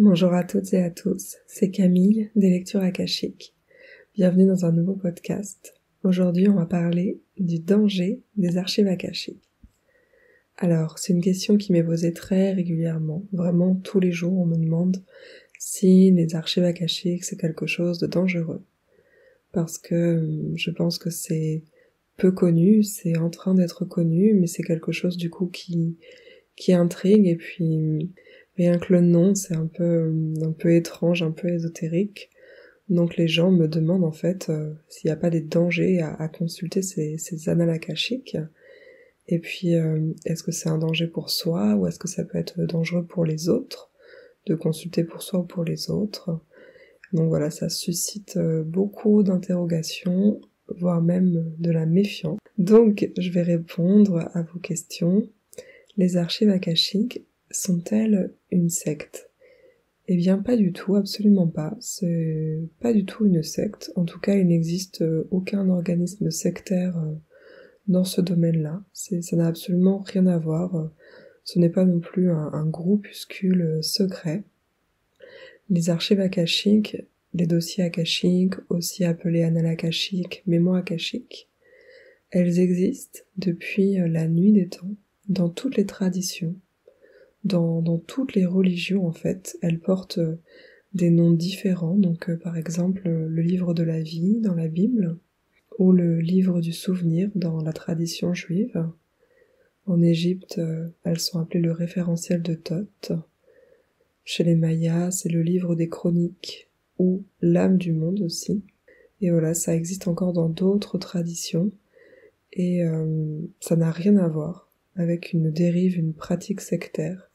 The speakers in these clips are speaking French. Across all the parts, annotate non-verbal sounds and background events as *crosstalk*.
Bonjour à toutes et à tous, c'est Camille des lectures akashiques. Bienvenue dans un nouveau podcast. Aujourd'hui, on va parler du danger des archives akashiques. Alors, c'est une question qui m'est posée très régulièrement. Vraiment, tous les jours, on me demande si les archives akashiques, c'est quelque chose de dangereux. Parce que hum, je pense que c'est peu connu, c'est en train d'être connu, mais c'est quelque chose du coup qui, qui intrigue et puis Rien que le nom, c'est un peu, un peu étrange, un peu ésotérique. Donc les gens me demandent en fait euh, s'il n'y a pas des dangers à, consulter ces, ces annales akashiques. Et puis, euh, est-ce que c'est un danger pour soi ou est-ce que ça peut être dangereux pour les autres de consulter pour soi ou pour les autres? Donc voilà, ça suscite euh, beaucoup d'interrogations, voire même de la méfiance. Donc je vais répondre à vos questions. Les archives akashiques sont-elles une secte? Eh bien pas du tout, absolument pas. C'est pas du tout une secte. En tout cas, il n'existe aucun organisme sectaire euh, dans ce domaine-là. Ça n'a absolument rien à voir. Ce n'est pas non plus un, groupuscule secret. Les archives akashiques, les dossiers akashiques, aussi appelés annales akashiques, akashiques, elles existent depuis la nuit des temps, dans toutes les traditions, dans, toutes les religions en fait, elles portent euh, des noms différents. Donc euh, par exemple le livre de la vie dans la Bible ou le livre du souvenir dans la tradition juive. En Égypte, euh, elles sont appelées le référentiel de Thoth. Chez les Mayas, c'est le livre des chroniques ou l'âme du monde aussi. Et voilà, ça existe encore dans d'autres traditions et ça n'a rien à voir avec une dérive, une pratique sectaire.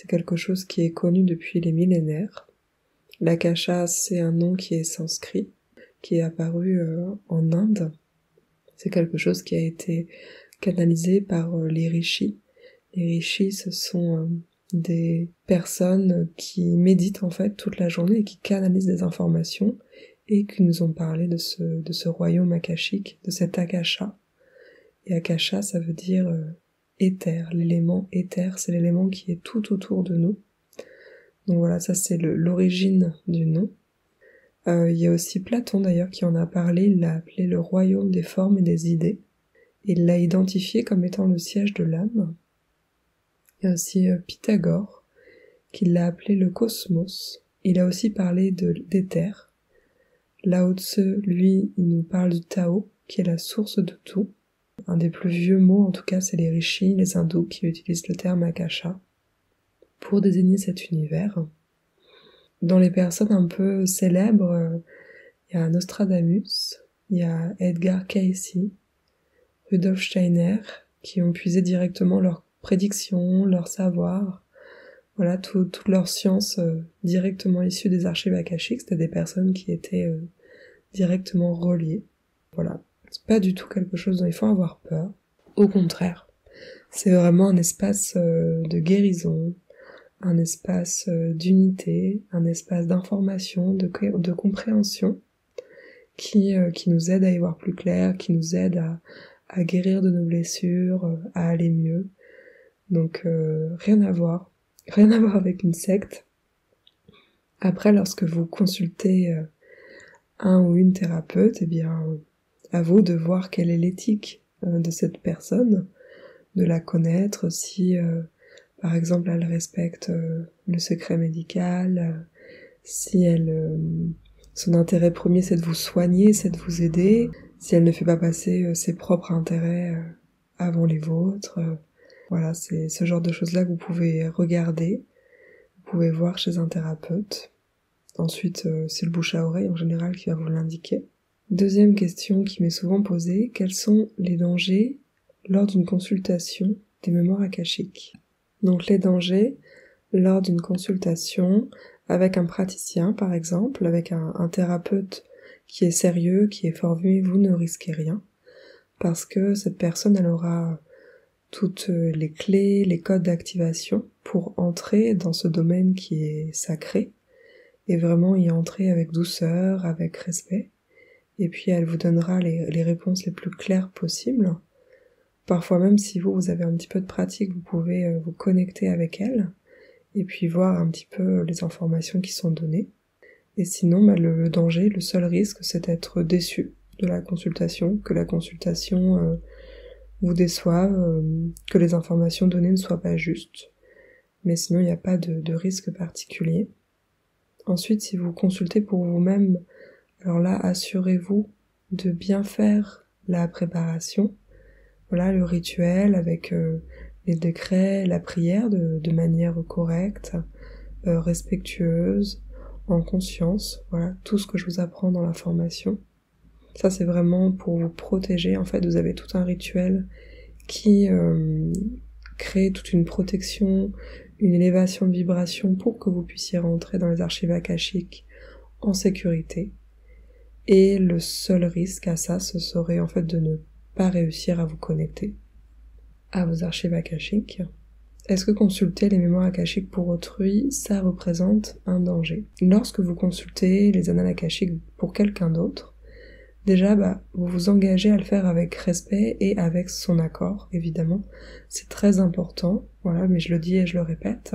C'est quelque chose qui est connu depuis les millénaires. L'akasha, c'est un nom qui est sanskrit, qui est apparu euh, en Inde. C'est quelque chose qui a été canalisé par euh, les rishis. Les rishis, ce sont euh, des personnes qui méditent en fait toute la journée et qui canalisent des informations et qui nous ont parlé de ce, de ce royaume akashique, de cet akasha. Et akasha, ça veut dire éther. L'élément éther, c'est l'élément qui est tout autour de nous. Donc voilà, ça c'est l'origine du nom. Euh, il y a aussi Platon d'ailleurs qui en a parlé, il l'a appelé le royaume des formes et des idées. Il l'a identifié comme étant le siège de l'âme. Il y a aussi euh, Pythagore qui l'a appelé le cosmos. Il a aussi parlé d'éther. Lao Tse, lui, il nous parle du Tao, qui est la source de tout. Un des plus vieux mots, en tout cas, c'est les rishis, les hindous, qui utilisent le terme akasha pour désigner cet univers. Dans les personnes un peu célèbres, il y a Nostradamus, il y a Edgar Cayce, Rudolf Steiner, qui ont puisé directement leurs prédictions, leur savoir, voilà, toute leur euh, directement issue des archives akashiques, c'était des personnes qui étaient euh, directement reliées. Voilà. C'est pas du tout quelque chose dont il faut avoir peur. Au contraire, c'est vraiment un espace euh, de guérison, un espace euh, d'unité, un espace d'information, de, compréhension qui, euh, qui nous aide à y voir plus clair, qui nous aide à, à guérir de nos blessures, à aller mieux. Donc rien à voir, rien à *laughs* voir avec une secte. Après, lorsque vous consultez un ou une thérapeute, eh bien, à vous de voir quelle est l'éthique euh, de cette personne, de la connaître, si euh, par exemple elle respecte euh, le secret médical, si elle son intérêt premier c'est de vous soigner, c'est de vous aider, si elle ne fait pas passer ses propres intérêts avant les vôtres. voilà, c'est ce genre de choses-là que vous pouvez regarder, vous pouvez voir chez un thérapeute. Ensuite, c'est le bouche à oreille en général qui va vous l'indiquer. Deuxième question qui m'est souvent posée, quels sont les dangers lors d'une consultation des mémoires akashiques? Donc les dangers lors d'une consultation avec un praticien par exemple, avec un, thérapeute qui est sérieux, qui est formé, vous ne risquez rien. Parce que cette personne elle aura toutes les clés, les codes d'activation pour entrer dans ce domaine qui est sacré et vraiment y entrer avec douceur, avec respect et puis elle vous donnera les, réponses les plus claires possibles. Parfois même si vous, vous avez un petit peu de pratique, vous pouvez euh, vous connecter avec elle et puis voir un petit peu les informations qui sont données. Et sinon, bah, le, danger, le seul risque, c'est d'être déçu de la consultation, que la consultation euh, vous déçoive, euh, que les informations données ne soient pas justes. Mais sinon, il n'y a pas de, de, risque particulier. Ensuite, si vous consultez pour vous-même, alors là, assurez-vous de bien faire la préparation, voilà, le rituel avec euh, les décrets, la prière de, manière correcte, euh, respectueuse, en conscience, voilà, tout ce que je vous apprends dans la formation. Ça, c'est vraiment pour vous protéger. En fait, vous avez tout un rituel qui euh, crée toute une protection, une élévation de vibration pour que vous puissiez rentrer dans les archives akashiques en sécurité. Et le seul risque à ça, ce serait en fait de ne pas réussir à vous connecter à vos archives akashiques. Est-ce que consulter les mémoires akashiques pour autrui, ça représente un danger? Lorsque vous consultez les annales akashiques pour quelqu'un d'autre, déjà bah, vous vous engagez à le faire avec respect et avec son accord, évidemment. C'est très important, voilà, mais je le dis et je le répète,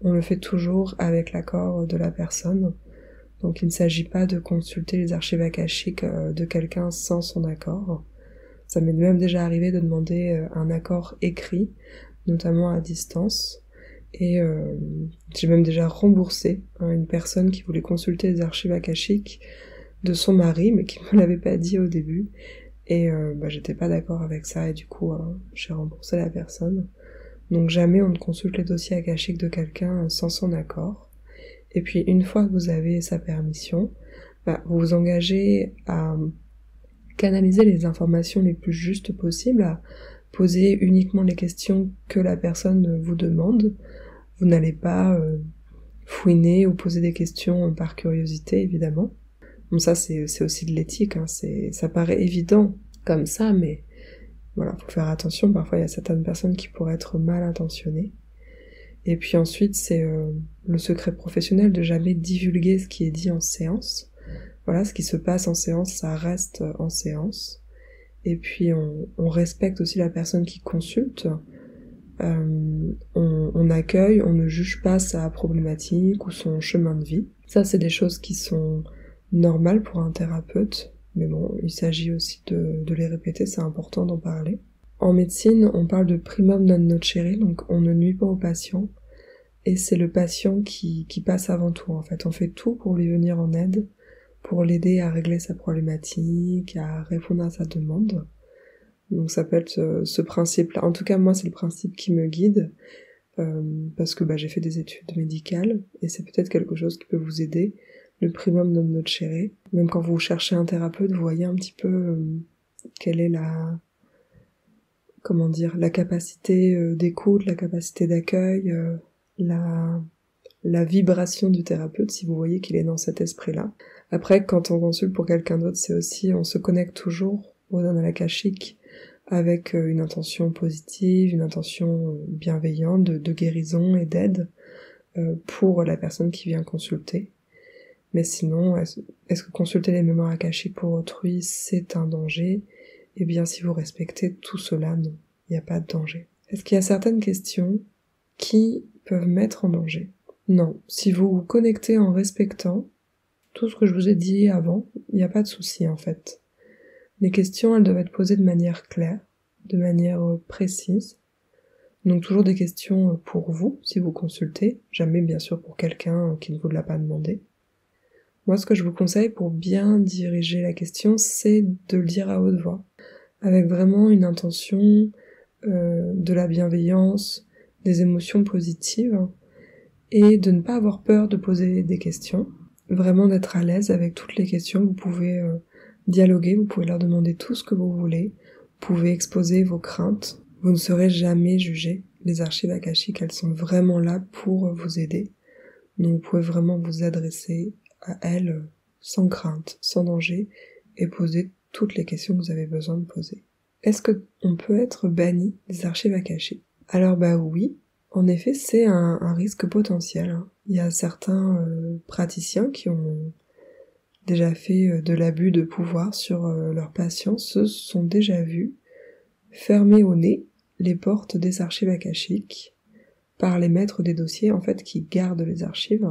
on le fait toujours avec l'accord de la personne. Donc il ne s'agit pas de consulter les archives akashiques euh, de quelqu'un sans son accord. Ça m'est même déjà arrivé de demander euh, un accord écrit, notamment à distance. Et euh, j'ai même déjà remboursé hein, une personne qui voulait consulter les archives akashiques de son mari, mais qui me l'avait pas dit au début. Et bah, j'étais pas d'accord avec ça, et du coup, j'ai remboursé la personne. Donc jamais on ne consulte les dossiers akashiques de quelqu'un sans son accord. Et puis une fois que vous avez sa permission, bah, vous vous engagez à canaliser les informations les plus justes possibles, à poser uniquement les questions que la personne vous demande. Vous n'allez pas euh, fouiner ou poser des questions par curiosité, évidemment. Bon, ça, c'est aussi de l'éthique, hein. ça paraît évident comme ça, mais voilà, faut faire attention, parfois il y a certaines personnes qui pourraient être mal intentionnées. Et puis ensuite, c'est euh, le secret professionnel de jamais divulguer ce qui est dit en séance. Voilà, ce qui se passe en séance, ça reste en séance. Et puis on, respecte aussi la personne qui consulte. Euh, on, on, accueille, on ne juge pas sa problématique ou son chemin de vie. Ça, c'est des choses qui sont normales pour un thérapeute, mais bon, il s'agit aussi de, de les répéter, c'est important d'en parler. En médecine, on parle de primum non nocere, donc on ne nuit pas au patient, et c'est le patient qui, qui passe avant tout en fait. On fait tout pour lui venir en aide, pour l'aider à régler sa problématique, à répondre à sa demande. Donc ça peut être ce, principe-là. En tout cas, moi, c'est le principe qui me guide, euh, parce que bah, j'ai fait des études médicales, et c'est peut-être quelque chose qui peut vous aider. Le primum non nocere. Même quand vous cherchez un thérapeute, vous voyez un petit peu euh, quelle est la comment dire, la capacité euh, d'écoute, la capacité d'accueil, euh, la, la vibration du thérapeute, si vous voyez qu'il est dans cet esprit-là. Après, quand on consulte pour quelqu'un d'autre, c'est aussi, on se connecte toujours au la akashique avec euh, une intention positive, une intention bienveillante de, de guérison et d'aide pour la personne qui vient consulter. Mais sinon, est-ce que consulter les mémoires akashiques pour autrui, c'est un danger? Eh bien, si vous respectez tout cela, non, il n'y a pas de danger. Est-ce qu'il y a certaines questions qui peuvent mettre en danger? Non. Si vous vous connectez en respectant tout ce que je vous ai dit avant, il n'y a pas de souci en fait. Les questions, elles doivent être posées de manière claire, de manière euh, précise. Donc toujours des questions euh, pour vous, si vous consultez, jamais bien sûr pour quelqu'un euh, qui ne vous l'a pas demandé. Moi, ce que je vous conseille pour bien diriger la question, c'est de le dire à haute voix avec vraiment une intention, euh, de la bienveillance, des émotions positives, et de ne pas avoir peur de poser des questions, vraiment d'être à l'aise avec toutes les questions, vous pouvez euh, dialoguer, vous pouvez leur demander tout ce que vous voulez, vous pouvez exposer vos craintes, vous ne serez jamais jugé. Les archives akashiques, elles sont vraiment là pour vous aider. Donc vous pouvez vraiment vous adresser à elles sans crainte, sans danger, et poser toutes les questions que vous avez besoin de poser. Est-ce que on peut être banni des archives akashiques Alors bah oui, en effet c'est un, risque potentiel. Hein. Il y a certains euh, praticiens qui ont déjà fait euh, de l'abus de pouvoir sur euh, leurs patients, se sont déjà vus fermer au nez les portes des archives akashiques par les maîtres des dossiers en fait qui gardent les archives.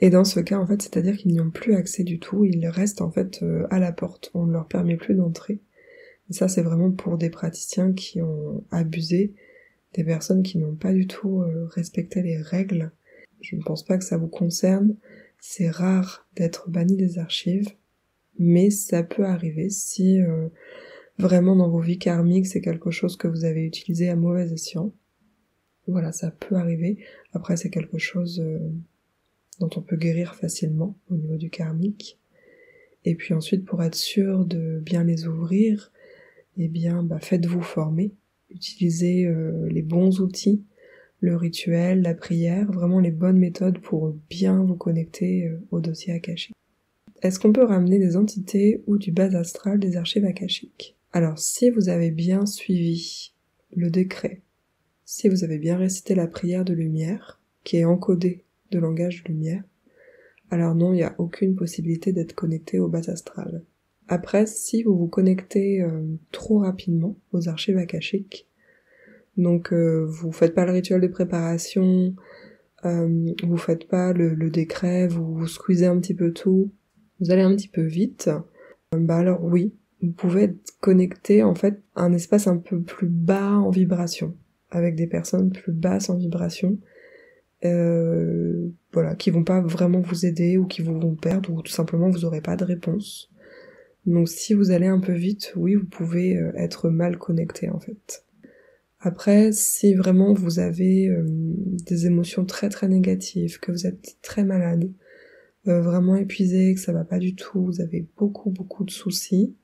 Et dans ce cas en fait c'est-à-dire qu'ils n'y ont plus accès du tout, ils restent en fait euh, à la porte, on ne leur permet plus d'entrer. Et ça c'est vraiment pour des praticiens qui ont abusé, des personnes qui n'ont pas du tout euh, respecté les règles. Je ne pense pas que ça vous concerne, c'est rare d'être banni des archives, mais ça peut arriver si euh, vraiment dans vos vies karmiques c'est quelque chose que vous avez utilisé à mauvais escient. Voilà, ça peut arriver. Après, c'est quelque chose euh, dont on peut guérir facilement au niveau du karmique. Et puis ensuite, pour être sûr de bien les ouvrir, eh bien, bah, faites-vous former. Utilisez euh, les bons outils, le rituel, la prière, vraiment les bonnes méthodes pour bien vous connecter euh, au dossier akashique. Est-ce qu'on peut ramener des entités ou du bas astral des archives akashiques? Alors, si vous avez bien suivi le décret si vous avez bien récité la prière de lumière, qui est encodée de langage lumière, alors non, il n'y a aucune possibilité d'être connecté au bas astral. Après, si vous vous connectez euh, trop rapidement aux archives akashiques, donc euh, vous faites pas le rituel de préparation, euh, vous faites pas le, décret, vous, vous squeezez un petit peu tout, vous allez un petit peu vite, euh, bah alors oui, vous pouvez être connecté en fait à un espace un peu plus bas en vibration avec des personnes plus basses en vibration, euh, voilà, qui vont pas vraiment vous aider ou qui vous vont perdre ou tout simplement vous aurez pas de réponse. Donc si vous allez un peu vite, oui, vous pouvez euh, être mal connecté en fait. Après, si vraiment vous avez euh, des émotions très très négatives, que vous êtes très malade, euh, vraiment épuisé, que ça va pas du tout, vous avez beaucoup beaucoup de soucis,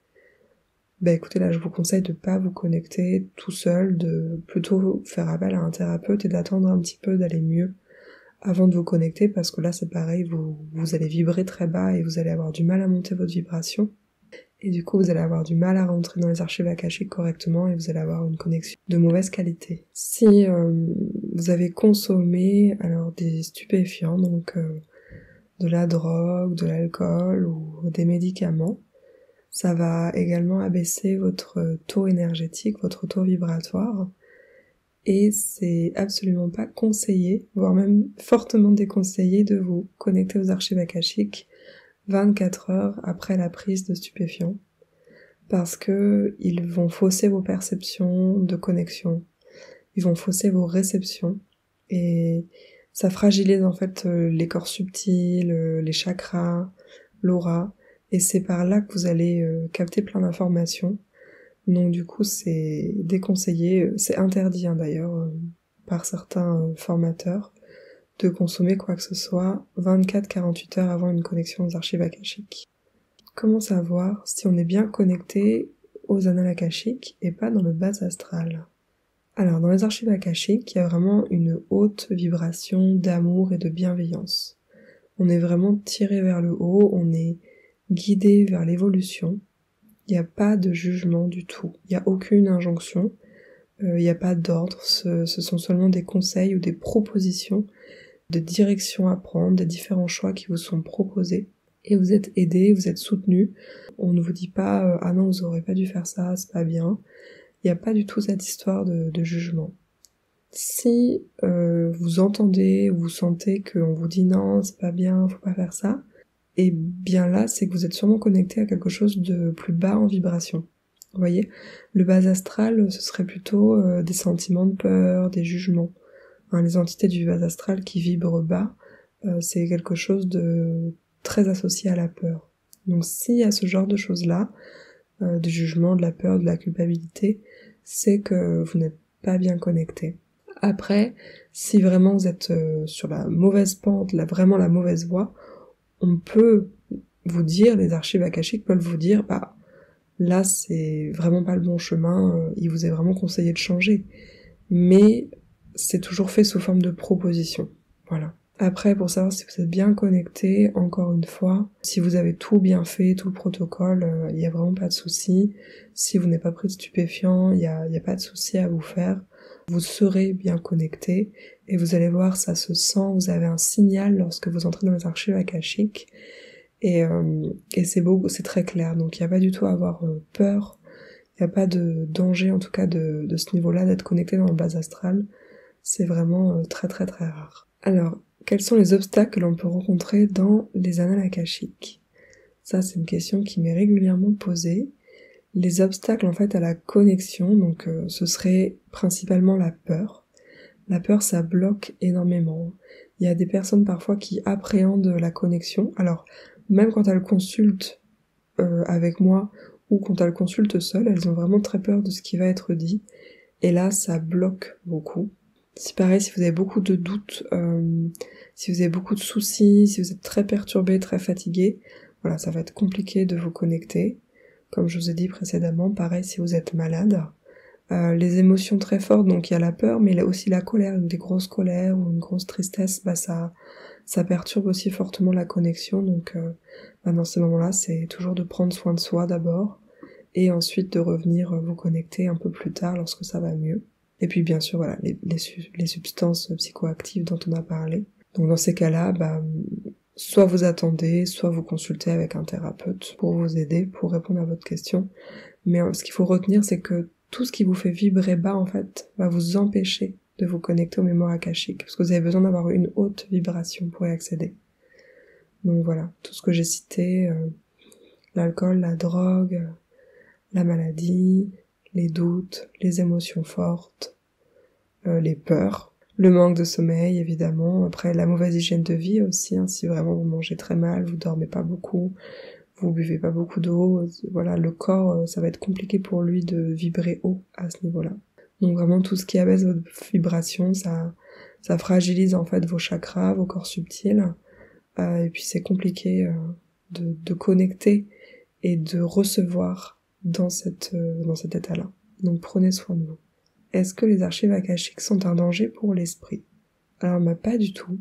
bah écoutez là je vous conseille de pas vous connecter tout seul, de plutôt faire appel à un thérapeute et d'attendre un petit peu d'aller mieux avant de vous connecter parce que là c'est pareil, vous, vous allez vibrer très bas et vous allez avoir du mal à monter votre vibration et du coup vous allez avoir du mal à rentrer dans les archives akashiques correctement et vous allez avoir une connexion de mauvaise qualité. Si euh, vous avez consommé alors des stupéfiants donc euh, de la drogue, de l'alcool ou des médicaments, ça va également abaisser votre taux énergétique, votre taux vibratoire. Et c'est absolument pas conseillé, voire même fortement déconseillé de vous connecter aux archives akashiques 24 heures après la prise de stupéfiants. Parce que ils vont fausser vos perceptions de connexion. Ils vont fausser vos réceptions. Et ça fragilise en fait les corps subtils, les chakras, l'aura et c'est par là que vous allez euh, capter plein d'informations. Donc du coup c'est déconseillé, euh, c'est interdit hein, d'ailleurs euh, par certains formateurs de consommer quoi que ce soit 24-48 heures avant une connexion aux archives akashiques. Comment savoir si on est bien connecté aux annales akashiques et pas dans le bas astral? Alors dans les archives akashiques, il y a vraiment une haute vibration d'amour et de bienveillance. On est vraiment tiré vers le haut, on est guidé vers l'évolution. Il n'y a pas de jugement du tout. Il n'y a aucune injonction. Euh, il n'y a pas d'ordre. Ce, sont seulement des conseils ou des propositions de direction à prendre, des différents choix qui vous sont proposés. Et vous êtes aidé, vous êtes soutenu. On ne vous dit pas euh, ah non vous aurez pas dû faire ça, c'est pas bien. Il n'y a pas du tout cette histoire de, jugement. Si euh, vous entendez ou vous sentez qu'on vous dit non, c'est pas bien, faut pas faire ça, et bien là, c'est que vous êtes sûrement connecté à quelque chose de plus bas en vibration. Vous voyez, le bas astral, ce serait plutôt euh, des sentiments de peur, des jugements. Hein, les entités du bas astral qui vibrent bas, euh, c'est quelque chose de très associé à la peur. Donc s'il y a ce genre de choses-là, euh, du jugement, de la peur, de la culpabilité, c'est que vous n'êtes pas bien connecté. Après, si vraiment vous êtes sur la mauvaise pente, vraiment la mauvaise voie, on peut vous dire, les archives akashiques peuvent vous dire, bah là c'est vraiment pas le bon chemin, euh, il vous est vraiment conseillé de changer. Mais c'est toujours fait sous forme de proposition. Voilà. Après, pour savoir si vous êtes bien connecté, encore une fois, si vous avez tout bien fait, tout le protocole, euh, il n'y a vraiment pas de souci. Si vous n'êtes pas pris de stupéfiant, il n'y y a pas de souci à vous faire. Vous serez bien connecté et vous allez voir, ça se sent, vous avez un signal lorsque vous entrez dans les archives akashiques et, euh, et c'est beau, c'est très clair. Donc il n'y a pas du tout à avoir euh, peur, il n'y a pas de danger en tout cas de, de ce niveau-là d'être connecté dans le bas astral. c'est vraiment très très très rare. Alors, quels sont les obstacles que l'on peut rencontrer dans les annales akashiques? Ça, c'est une question qui m'est régulièrement posée. Les obstacles en fait à la connexion, donc ce serait principalement la peur. La peur, ça bloque énormément. Il y a des personnes parfois qui appréhendent la connexion. Alors, même quand elles consultent euh, avec moi ou quand elles consultent seules, elles ont vraiment très peur de ce qui va être dit. Et là, ça bloque beaucoup. C'est pareil, si vous avez beaucoup de doutes, euh, si vous avez beaucoup de soucis, si vous êtes très perturbé, très fatigué, voilà, ça va être compliqué de vous connecter. Comme je vous ai dit précédemment, pareil si vous êtes malade. Euh, les émotions très fortes, donc il y a la peur, mais il y a aussi la colère, des grosses colères ou une grosse tristesse, bah ça, ça perturbe aussi fortement la connexion. Donc euh, bah dans ces moments-là, c'est toujours de prendre soin de soi d'abord, et ensuite de revenir vous connecter un peu plus tard lorsque ça va mieux. Et puis bien sûr, voilà, les, les, substances psychoactives dont on a parlé. Donc dans ces cas-là, bah, soit vous attendez, soit vous consultez avec un thérapeute pour vous aider, pour répondre à votre question. Mais euh, ce qu'il faut retenir, c'est que tout ce qui vous fait vibrer bas, en fait, va vous empêcher de vous connecter aux mémoires akashiques, parce que vous avez besoin d'avoir une haute vibration pour y accéder. Donc voilà, tout ce que j'ai cité, euh, l'alcool, la drogue, la maladie, les doutes, les émotions fortes, euh, les peurs, le manque de sommeil évidemment, après la mauvaise hygiène de vie aussi, hein, si vraiment vous mangez très mal, vous dormez pas beaucoup, vous buvez pas beaucoup d'eau, voilà, le corps, euh, ça va être compliqué pour lui de vibrer haut à ce niveau-là. Donc vraiment tout ce qui abaisse votre vibration, ça, ça fragilise en fait vos chakras, vos corps subtils, euh, et puis c'est compliqué euh, de, connecter et de recevoir dans dans cet état-là. Donc prenez soin de vous. Est-ce que les archives akashiques sont un danger pour l'esprit? Alors bah, pas du tout.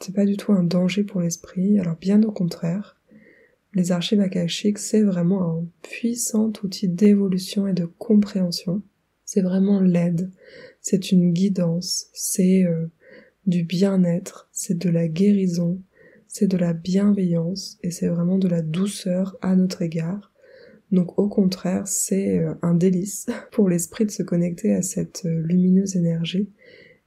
C'est pas du tout un danger pour l'esprit. Alors bien au contraire. Les archives akashiques, c'est vraiment un puissant outil d'évolution et de compréhension. C'est vraiment l'aide, c'est une guidance, c'est euh, du bien-être, c'est de la guérison, c'est de la bienveillance et c'est vraiment de la douceur à notre égard. Donc au contraire, c'est euh, un délice *laughs* pour l'esprit de se connecter à cette euh, lumineuse énergie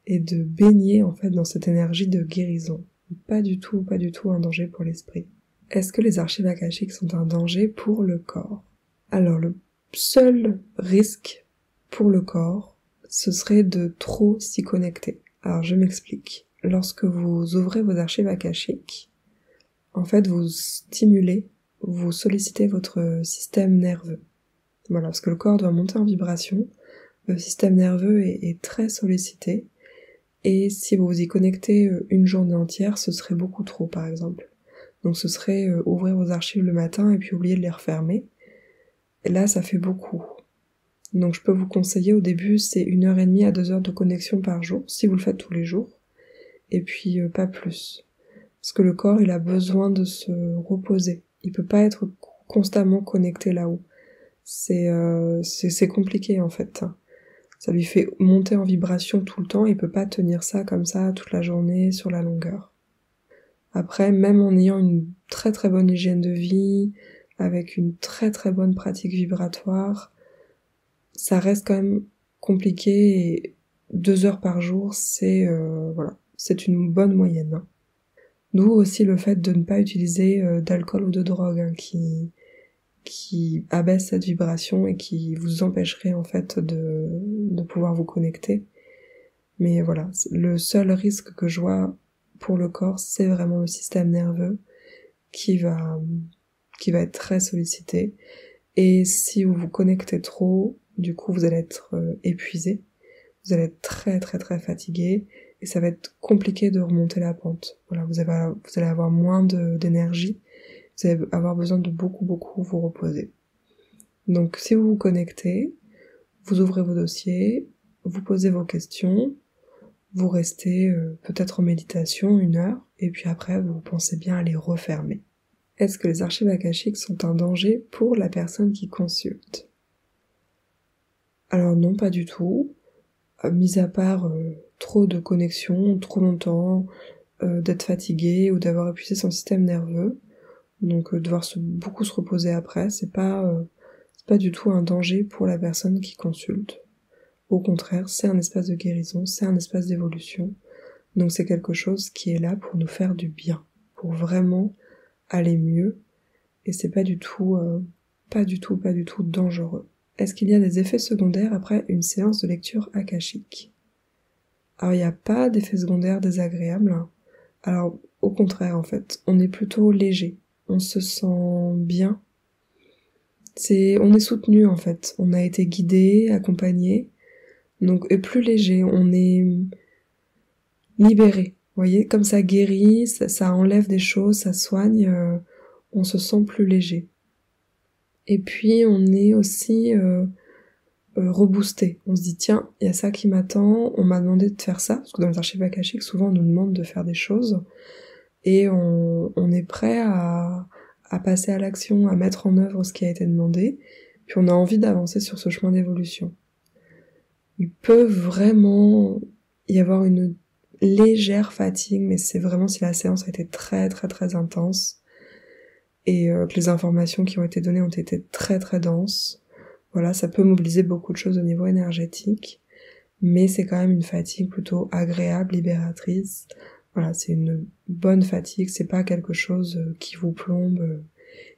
et de baigner en fait dans cette énergie de guérison. Pas du tout, pas du tout un danger pour l'esprit. Est-ce que les archives akashiques sont un danger pour le corps? Alors le seul risque pour le corps, ce serait de trop s'y connecter. Alors je m'explique. Lorsque vous ouvrez vos archives akashiques, en fait vous stimulez, vous sollicitez votre système nerveux. Voilà, parce que le corps doit monter en vibration, le système nerveux est, très sollicité, et si vous vous y connectez euh, une journée entière, ce serait beaucoup trop par exemple. Donc ce serait euh, ouvrir vos archives le matin et puis oublier de les refermer. Là, ça fait beaucoup. Donc je peux vous conseiller au début, c'est une heure et demie à deux heures de connexion par jour, si vous le faites tous les jours. Et puis euh, pas plus. Parce que le corps, il a besoin de se reposer. Il peut pas être constamment connecté là-haut. C'est euh, c'est compliqué en fait. Ça lui fait monter en vibration tout le temps, il peut pas tenir ça comme ça toute la journée sur la longueur. Après, même en ayant une très très bonne hygiène de vie, avec une très très bonne pratique vibratoire, ça reste quand même compliqué et deux heures par jour, c'est euh, voilà, c'est une bonne moyenne. D'où aussi le fait de ne pas utiliser euh, d'alcool ou de drogue hein, qui qui abaisse cette vibration et qui vous empêcherait en fait de, de pouvoir vous connecter. Mais voilà, le seul risque que je vois pour le corps, c'est vraiment le système nerveux qui va, qui va être très sollicité. Et si vous vous connectez trop, du coup, vous allez être euh, épuisé, vous allez être très très très fatigué, et ça va être compliqué de remonter la pente. Voilà, vous, allez avoir moins d'énergie, vous allez avoir besoin de beaucoup beaucoup vous reposer. Donc, si vous vous connectez, vous ouvrez vos dossiers, vous posez vos questions, vous restez euh, peut-être en méditation une heure, et puis après vous pensez bien à les refermer. Est-ce que les archives akashiques sont un danger pour la personne qui consulte? Alors non, pas du tout. Euh, mis à part euh, trop de connexions, trop longtemps, d'être fatigué ou d'avoir épuisé son système nerveux, donc devoir se, beaucoup se reposer après, c'est pas c'est pas du tout un danger pour la personne qui consulte. Au contraire, c'est un espace de guérison, c'est un espace d'évolution. Donc c'est quelque chose qui est là pour nous faire du bien, pour vraiment aller mieux. Et c'est pas du tout, euh, pas du tout, pas du tout dangereux. Est-ce qu'il y a des effets secondaires après une séance de lecture akashique? Alors il n'y a pas d'effets secondaires désagréables. Alors au contraire en fait, on est plutôt léger, on se sent bien. C'est, on est soutenu en fait, on a été guidé, accompagné, donc et plus léger, on est libéré. Vous voyez, comme ça guérit, ça, enlève des choses, ça soigne, euh, on se sent plus léger. Et puis on est aussi euh, euh, reboosté. On se dit tiens, il y a ça qui m'attend, on m'a demandé de faire ça, parce que dans les archives akashiques, souvent on nous demande de faire des choses, et on, on est prêt à, à passer à l'action, à mettre en œuvre ce qui a été demandé, puis on a envie d'avancer sur ce chemin d'évolution. Il peut vraiment y avoir une légère fatigue, mais c'est vraiment si la séance a été très très très intense et euh, que les informations qui ont été données ont été très très denses. Voilà, ça peut mobiliser beaucoup de choses au niveau énergétique, mais c'est quand même une fatigue plutôt agréable, libératrice. Voilà, c'est une bonne fatigue, c'est pas quelque chose euh, qui vous plombe, euh,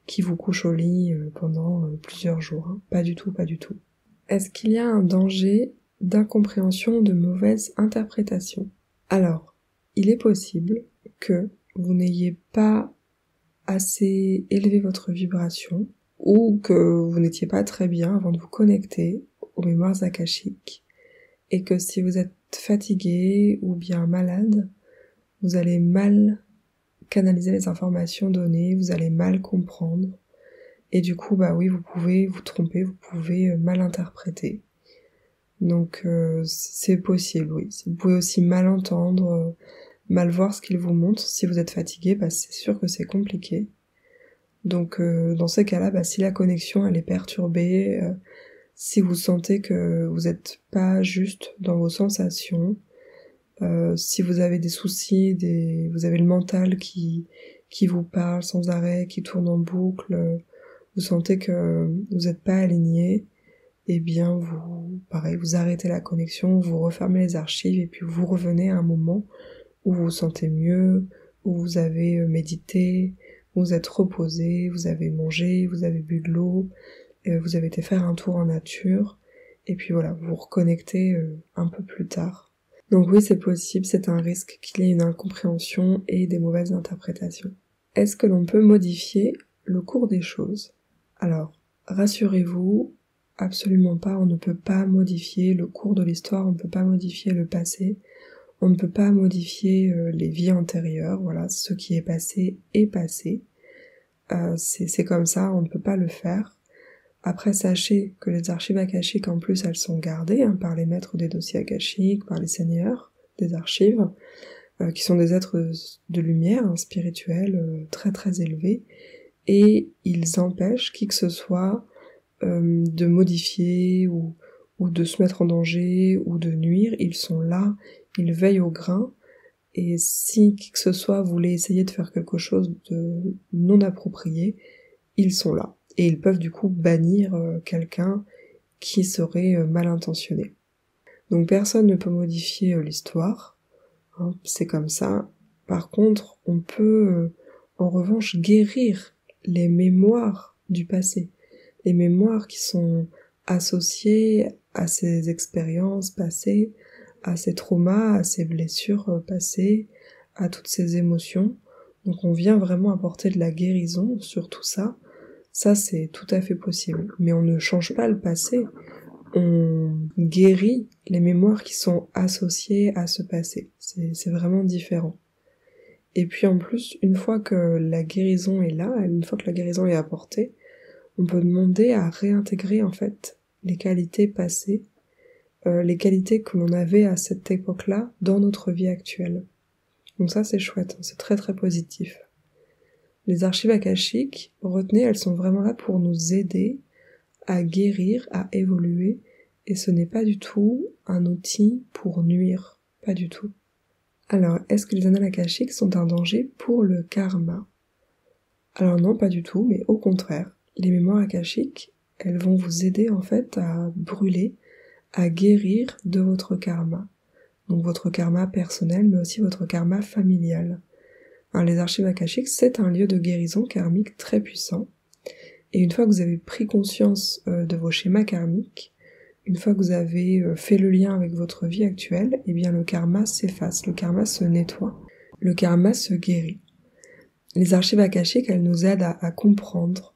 qui vous couche au lit pendant plusieurs jours. Hein. Pas du tout, pas du tout. Est-ce qu'il y a un danger d'incompréhension, de mauvaise interprétation? Alors, il est possible que vous n'ayez pas assez élevé votre vibration ou que vous n'étiez pas très bien avant de vous connecter aux mémoires akashiques et que si vous êtes fatigué ou bien malade, vous allez mal canaliser les informations données, vous allez mal comprendre et du coup bah oui vous pouvez vous tromper, vous pouvez euh, mal interpréter. Donc euh, c'est possible, oui. Vous pouvez aussi mal entendre, euh, mal voir ce qu'il vous montre. Si vous êtes fatigué, bah, c'est sûr que c'est compliqué. Donc euh, dans ces cas-là, bah, si la connexion elle est perturbée, euh, si vous sentez que vous n'êtes pas juste dans vos sensations, euh, si vous avez des soucis, des, vous avez le mental qui qui vous parle sans arrêt, qui tourne en boucle, vous sentez que vous n'êtes pas aligné, eh bien vous, pareil, vous arrêtez la connexion, vous refermez les archives et puis vous revenez à un moment où vous vous sentez mieux, où vous avez euh, médité, vous êtes reposé, vous avez mangé, vous avez bu de l'eau, euh, vous avez été faire un tour en nature, et puis voilà, vous vous reconnectez euh, un peu plus tard. Donc oui, c'est possible, c'est un risque qu'il y ait une incompréhension et des mauvaises interprétations. Est-ce que l'on peut modifier le cours des choses? Alors, rassurez-vous, absolument pas, on ne peut pas modifier le cours de l'histoire, on ne peut pas modifier le passé, on ne peut pas modifier euh, les vies antérieures, voilà, ce qui est passé est passé. Euh, c'est comme ça, on ne peut pas le faire. Après, sachez que les archives akashiques, en plus, elles sont gardées hein, par les maîtres des dossiers akashiques, par les seigneurs des archives, euh, qui sont des êtres de lumière, hein, spirituels, très très élevés, et ils empêchent qui que ce soit de modifier ou, ou de se mettre en danger ou de nuire. Ils sont là, ils veillent au grain, et si qui que ce soit voulait essayer de faire quelque chose de non approprié, ils sont là. Et ils peuvent du coup bannir euh, quelqu'un qui serait euh, mal intentionné. Donc personne ne peut modifier euh, l'histoire, hein, c'est comme ça. Par contre, on peut en revanche guérir les mémoires du passé, les mémoires qui sont associées à ces expériences passées, à ces traumas, à ces blessures euh, passées, à toutes ces émotions. Donc on vient vraiment apporter de la guérison sur tout ça. Ça c'est tout à fait possible. Mais on ne change pas le passé. On guérit les mémoires qui sont associées à ce passé. C'est vraiment différent. Et puis en plus, une fois que la guérison est là, une fois que la guérison est apportée, on peut demander à réintégrer en fait les qualités passées euh, les qualités que l'on avait à cette époque-là dans notre vie actuelle. Donc ça c'est chouette, hein, c'est très très positif. Les archives akashiques, retenez, elles sont vraiment là pour nous aider à guérir, à évoluer, et ce n'est pas du tout un outil pour nuire, pas du tout. Alors, est-ce que les annales akashiques sont un danger pour le karma? Alors non, pas du tout, mais au contraire, les mémoires akashiques, elles vont vous aider en fait à brûler à guérir de votre karma. Donc votre karma personnel, mais aussi votre karma familial. les archives akashiques, c'est un lieu de guérison karmique très puissant. Et une fois que vous avez pris conscience euh, de vos schémas karmiques, une fois que vous avez euh, fait le lien avec votre vie actuelle, eh bien le karma s'efface, le karma se nettoie, le karma se guérit. Les archives akashiques, elles nous aident à, comprendre,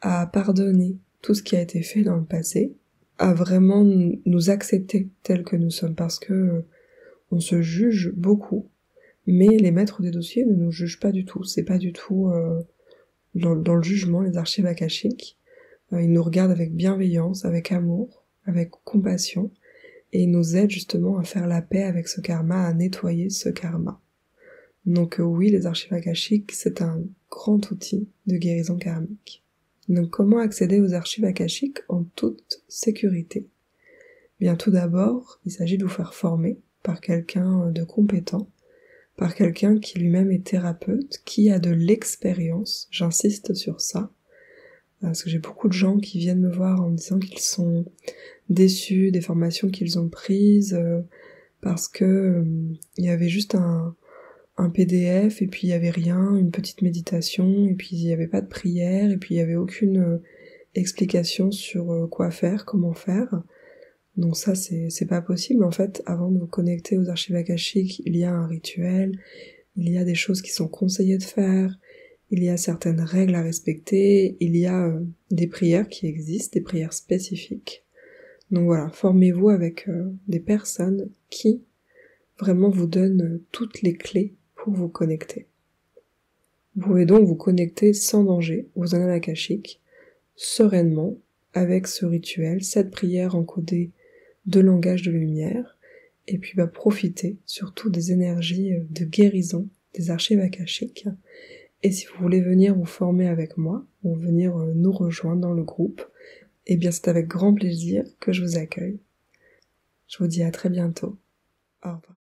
à pardonner tout ce qui a été fait dans le passé, à vraiment nous accepter tels que nous sommes, parce que euh, on se juge beaucoup, mais les maîtres des dossiers ne nous jugent pas du tout. C'est pas du tout euh, dans, le jugement, les archives akashiques. Euh, ils nous regardent avec bienveillance, avec amour, avec compassion, et ils nous aident justement à faire la paix avec ce karma, à nettoyer ce karma. Donc oui, les archives akashiques, c'est un grand outil de guérison karmique. Donc comment accéder aux archives akashiques en toute sécurité? Bien tout d'abord, il s'agit de vous faire former par quelqu'un de compétent, par quelqu'un qui lui-même est thérapeute, qui a de l'expérience, j'insiste sur ça, parce que j'ai beaucoup de gens qui viennent me voir en me disant qu'ils sont déçus des formations qu'ils ont prises, euh, parce que euh, il y avait juste un, un PDF et puis il y avait rien, une petite méditation et puis il n'y avait pas de prière et puis il y avait aucune euh, explication sur quoi faire, comment faire. Donc ça, c'est pas possible. En fait, avant de vous connecter aux archives akashiques, il y a un rituel, il y a des choses qui sont conseillées de faire, il y a certaines règles à respecter, il y a euh, des prières qui existent, des prières spécifiques. Donc voilà, formez-vous avec euh, des personnes qui vraiment vous donnent euh, toutes les clés vous connecter. Vous pouvez donc vous connecter sans danger aux annales akashiques, sereinement, avec ce rituel, cette prière encodée de langage de lumière, et puis bah, profiter surtout des énergies euh, de guérison des archives akashiques. Et si vous voulez venir vous former avec moi, ou venir euh, nous rejoindre dans le groupe, eh bien c'est avec grand plaisir que je vous accueille. Je vous dis à très bientôt. Au revoir.